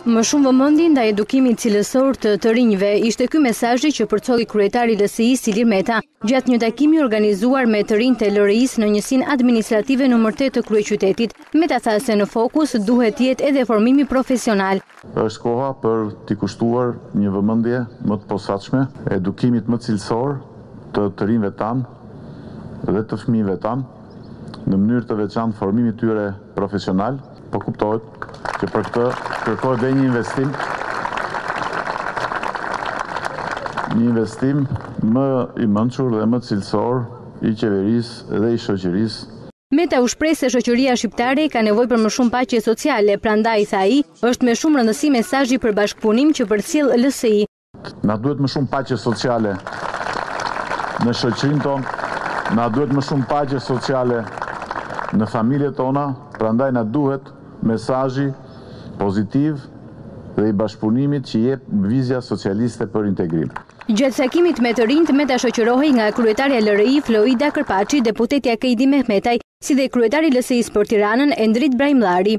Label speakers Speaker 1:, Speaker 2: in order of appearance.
Speaker 1: Më shumë vëmendje ndaj edukimit cilësor të të rinjve, ishte ky mesazhi që përcolli kryetari i LSI-së Ilir Meta, gjatë një takimi organizuar me të rinjtë e LRI-së në njësinë administrative numër tetë të kryeqytetit. Meta tha se në fokus duhet të jetë edhe formimi profesional.
Speaker 2: Është koha për t'i kushtuar një vëmendje më të posatshme edukimit më cilësor të të rinjve tanë dhe të fëmijëve tanë. në mënyrë të veçantë formimit tyre profesional, po kuptohet që për këtë kërkohet dhe një investim, një investim më i mençur dhe më cilësor i qeverisë dhe i shoqërisë.
Speaker 1: Meta u shpreh se shoqëria shqiptare ka nevojë për më shumë paqe sociale, prandaj, tha ai, është me shumë rëndësi mesazhi për bashkëpunim që përcjell LSI.
Speaker 2: Na duhet më shumë paqe sociale në shoqërinë tonë, na duhet më shumë paqe sociale në familjet tona, prandaj na duhet mesazhi pozitiv dhe i bashkëpunimit që jep Lëvizja Socialiste për Integrim.
Speaker 1: Gjatë takimit me të rinjtë, Meta shoqërohej nga kryetarja e LRI, Floida Kërpaçi, deputetja Kejdi Mehmetaj, si dhe kryetari i LSI-së për Tiranën, Endrit Braimllari.